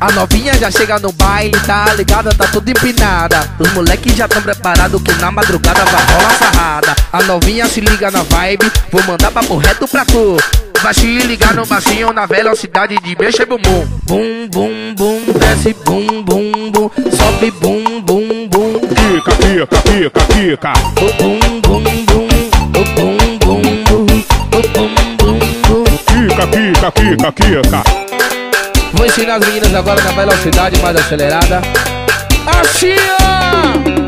A novinha já chega no baile, tá ligada, tá tudo empinada. Os moleques já tão preparados que na madrugada vai rolar sarrada. A novinha se liga na vibe, vou mandar papo reto pra tu. Baixinho ligar no baixinho na velocidade de mexer bumbum. Bum, bum, bum, desce bum, bum, bum, sobe bum, bum, bum. Quica, quica, quica. O bum, bum, bum, o bum, bum, bum, o bum, bum, bum. Quica, quica, quica. Vou ensinar as meninas agora na velocidade mais acelerada. Assim, ó!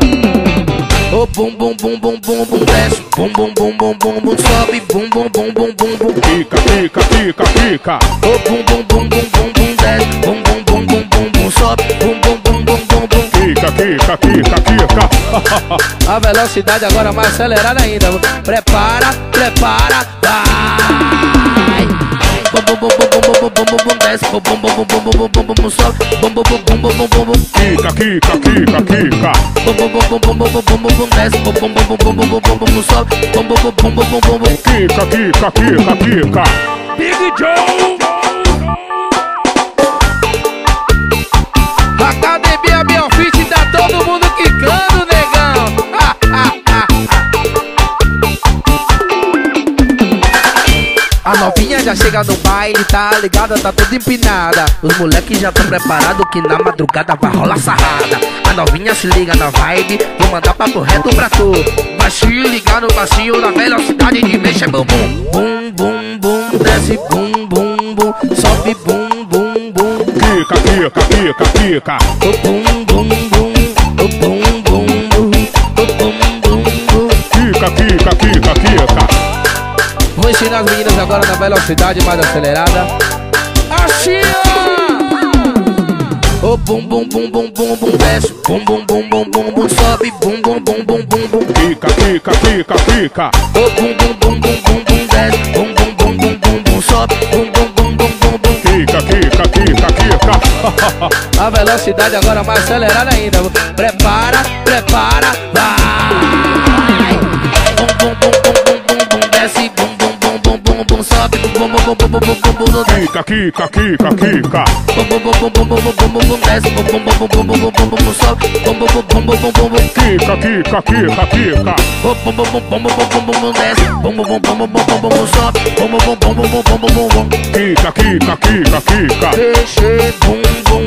O bum bum bum bum bum bum desce, bum bum bum bum bum bum sobe, bum bum bum bum bum bum. Quica, quica, quica, quica. O bum bum bum bum bum bum desce, bum bum bum bum bum bum sobe, bum bum bum bum bum bum. Quica, quica, quica, quica. A velocidade agora mais acelerada ainda. Prepara, prepara, vai! Bum bum bum bum bum bum bum bum desce, bum bum bum bum bum bum bum bum sobe, bum bum bum bum bum bum bum. Quica, quica, quica, quica. Bum bum bum bum bum bum bum bum desce, bum bum bum bum bum bum bum bum sobe, bum bum bum bum bum bum bum. Quica, quica, quica, quica. Big Joe! Novinha já chega no baile, tá ligada, tá toda empinada. Os moleques já tão preparados que na madrugada vai rolar sarrada. A novinha se liga na vibe, vou mandar papo reto pra tu. Baixinho ligar no baixinho na velocidade de mexer bumbum. Bum, bum, bum, desce bum, bum, bum, sobe bum, bum, bum. Quica, quica, quica, quica. O bum, bum, bum, o bum, bum, bum, o bum, bum, bum. Quica, quica, quica, quica. Vou ensinar as meninas agora na velocidade mais acelerada. Assim, ó! O bum bum bum bum bum bum desce, bum bum bum bum bum bum sobe, bum bum bum bum bum bum. Quica, quica, quica, quica. O bum bum bum bum bum bum desce, bum bum bum bum bum bum sobe, bum bum bum bum bum bum. Quica, quica, quica, quica. A velocidade agora mais acelerada ainda. Prepara, prepara, vai! Kika, kika, kika, kika. Desce, sobe. Kika, kika, kika, kika. Desce, sobe. Kika, kika, kika, kika. Deixa bum bum